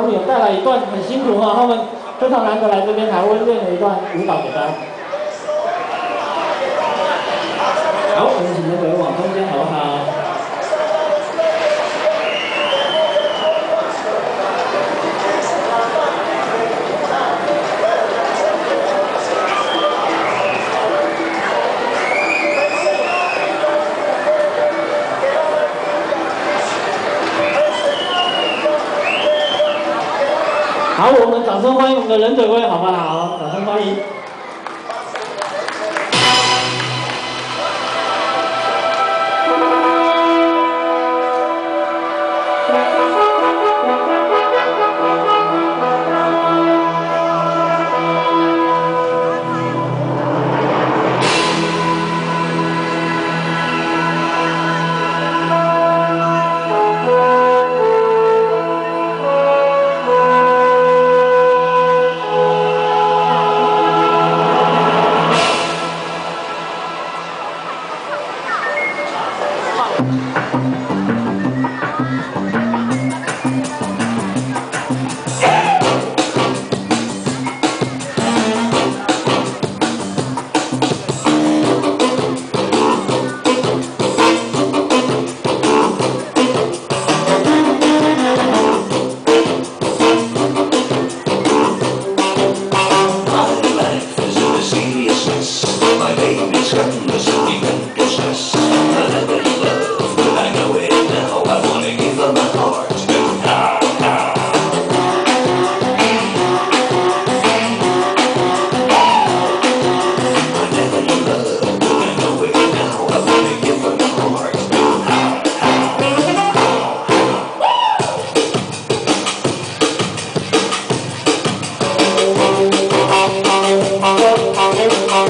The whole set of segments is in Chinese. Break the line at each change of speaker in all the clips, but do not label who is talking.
他们有带来一段很辛苦哈，他们非常难得来这边，还会练了一段舞蹈给大家。好，我们掌声欢迎我们的忍者龟，好不好？掌声欢迎。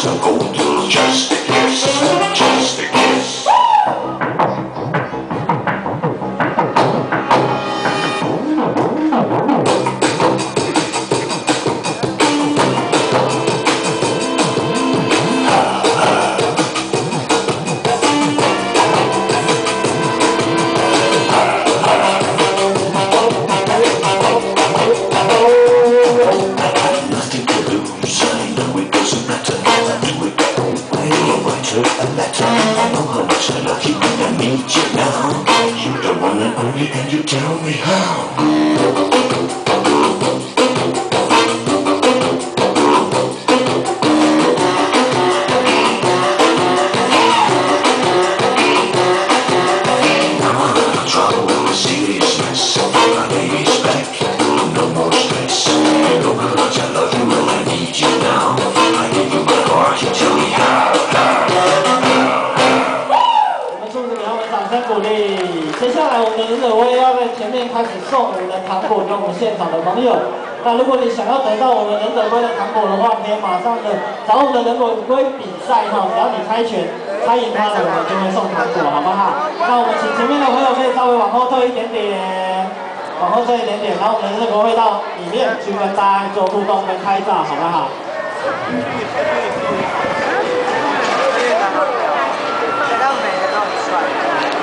so go do just a kiss, just a kiss. Nothing to lose, I know it doesn't to a letter. I know how much I love you when I meet you now. You're the one and only, and you tell me how.
声鼓励。接下来我们的忍者龟要在前面开始送我们的糖果给我们现场的朋友。那如果你想要得到我们忍者龟的糖果的话，可以马上的找我们忍者龟比赛哈，只要你猜拳猜赢他了，我们就会送糖果，好不好？那我们请前面的朋友可以稍微往后退一点点，往后退一点点，然后我们忍者威到里面去跟大家做互动跟拍照，好不好？等到美，等到帅。